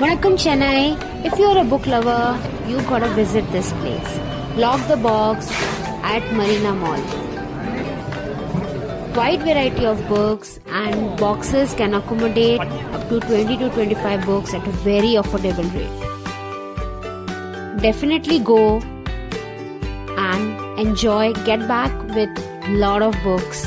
Vanakkam Chennai. If you're a book lover, you gotta visit this place. Lock the box at Marina Mall. Wide variety of books and boxes can accommodate up to 20 to 25 books at a very affordable rate. Definitely go and enjoy, get back with lot of books